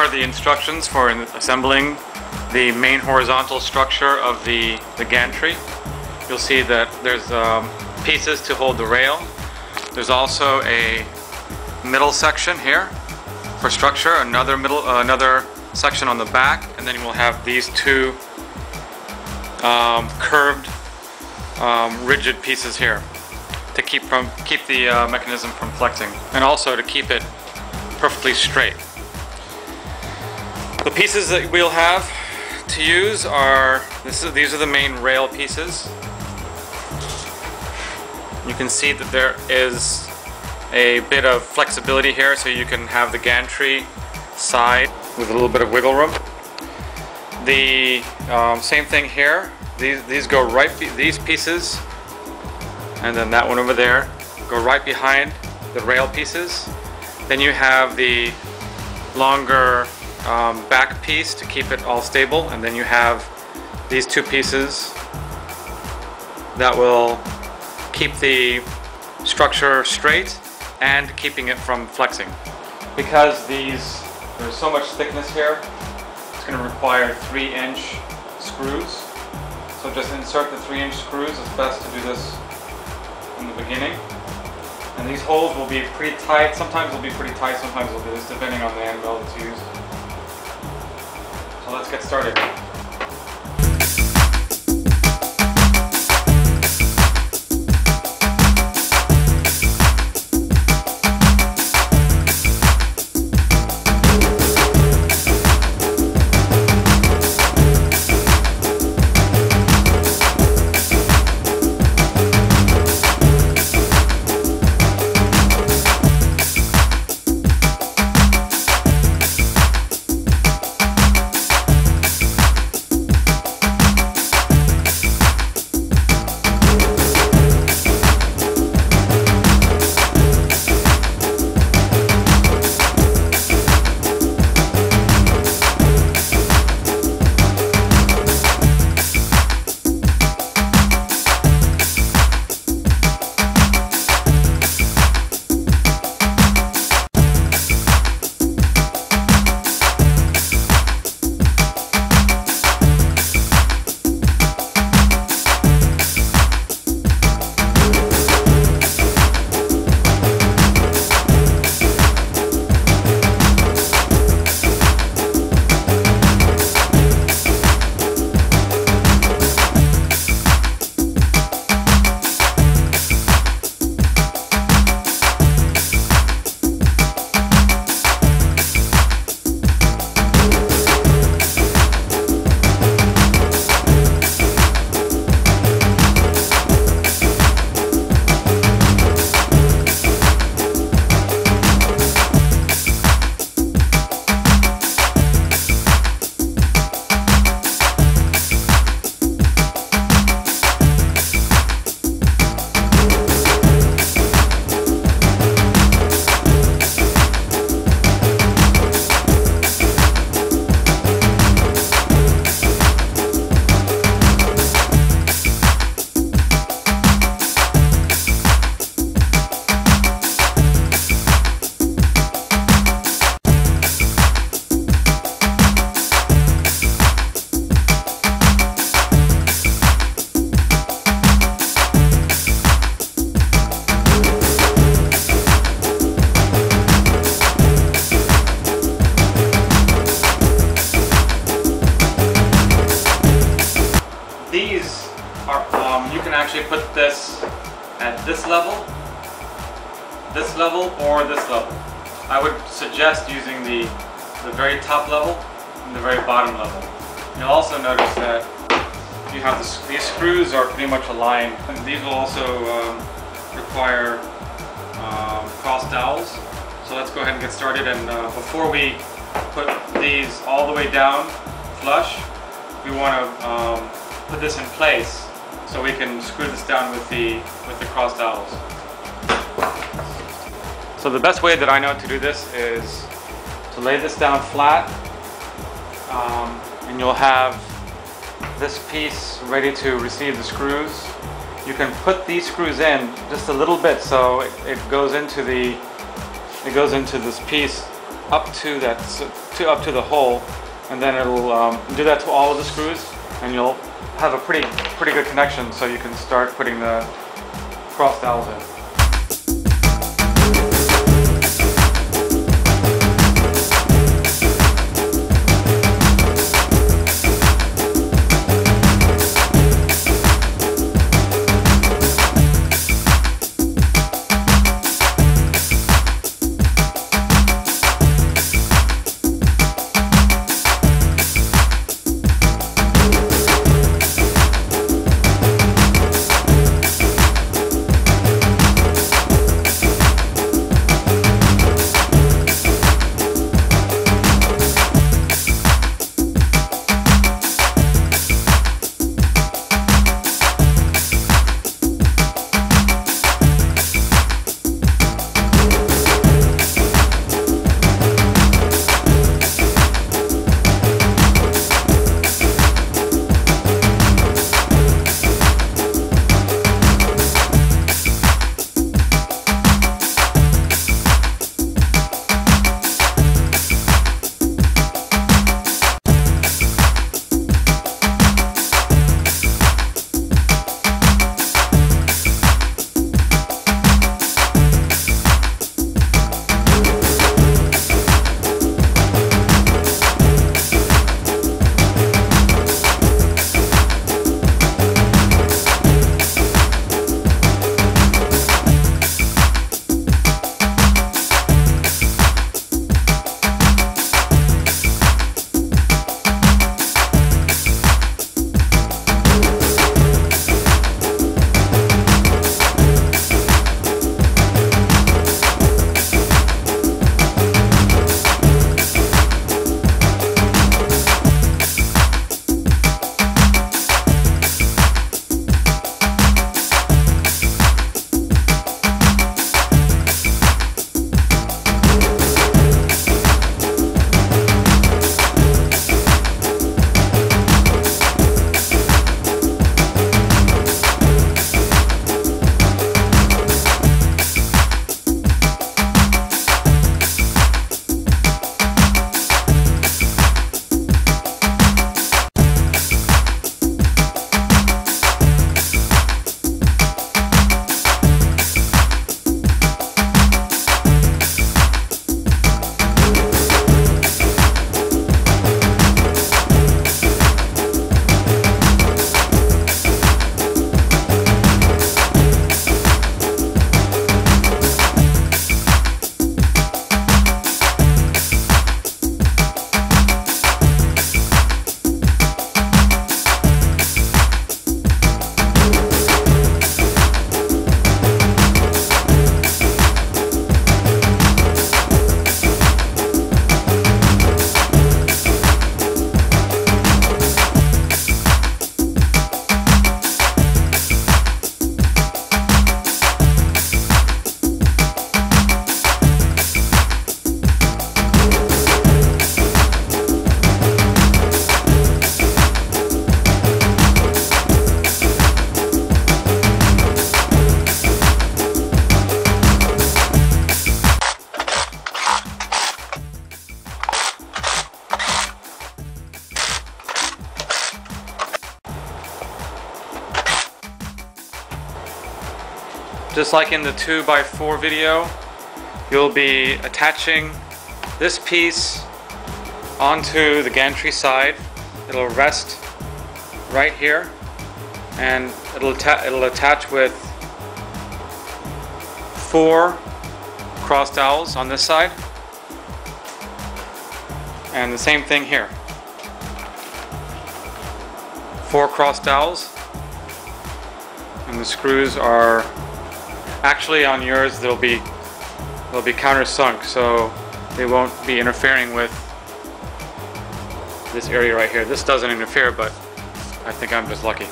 are the instructions for assembling the main horizontal structure of the, the gantry. You'll see that there's um, pieces to hold the rail. There's also a middle section here for structure, another middle, uh, another section on the back, and then we'll have these two um, curved, um, rigid pieces here to keep from keep the uh, mechanism from flexing, and also to keep it perfectly straight. The pieces that we'll have to use are this is these are the main rail pieces. You can see that there is a bit of flexibility here so you can have the gantry side with a little bit of wiggle room. The um, same thing here. These, these go right, these pieces, and then that one over there, go right behind the rail pieces. Then you have the longer um, back piece to keep it all stable, and then you have these two pieces that will keep the structure straight and keeping it from flexing. Because these, there's so much thickness here, it's going to require 3 inch screws. So just insert the 3 inch screws, it's best to do this in the beginning. And these holes will be pretty tight, sometimes they'll be pretty tight, sometimes they'll be loose, depending on the anvil that's used. So let's get started. This level, or this level. I would suggest using the, the very top level and the very bottom level. You'll also notice that you have the, these screws are pretty much aligned. And these will also um, require um, cross dowels. So let's go ahead and get started. And uh, before we put these all the way down flush, we want to um, put this in place so we can screw this down with the, with the cross dowels. So the best way that I know to do this is to lay this down flat um, and you'll have this piece ready to receive the screws. You can put these screws in just a little bit so it, it goes into the it goes into this piece up to that, to up to the hole, and then it'll um, do that to all of the screws, and you'll have a pretty, pretty good connection so you can start putting the cross dowels in. Just like in the 2x4 video, you'll be attaching this piece onto the gantry side. It'll rest right here and it'll, it'll attach with four cross dowels on this side and the same thing here. Four cross dowels and the screws are Actually on yours they'll be they'll be countersunk so they won't be interfering with this area right here. This doesn't interfere but I think I'm just lucky.